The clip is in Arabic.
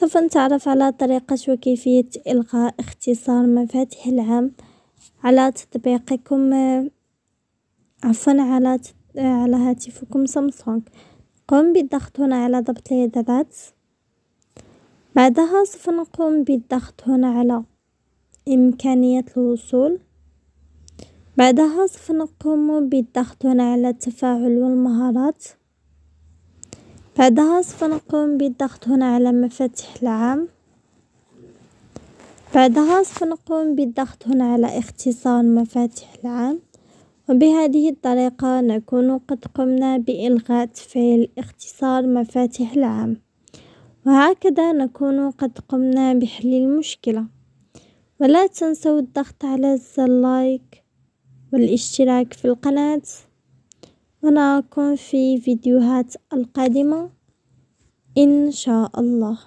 سوف نتعرف على طريقة وكيفية إلغاء اختصار مفاتيح العام على تطبيقكم عفوا على على هاتفكم سامسونج. قم بالضغط هنا على ضبط الإعدادات. بعدها سوف نقوم بالضغط هنا على إمكانية الوصول. بعدها سوف نقوم بالضغط هنا على التفاعل والمهارات. بعدها سوف نقوم بالضغط هنا على مفاتيح العام. بعدها سوف نقوم بالضغط هنا على اختصار مفاتيح العام. وبهذه الطريقة نكون قد قمنا بإلغاء تفعيل اختصار مفاتيح العام. وهكذا نكون قد قمنا بحل المشكلة. ولا تنسوا الضغط على زر لايك والاشتراك في القناة. ونراكم في فيديوهات القادمة إن شاء الله.